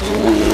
Ooh.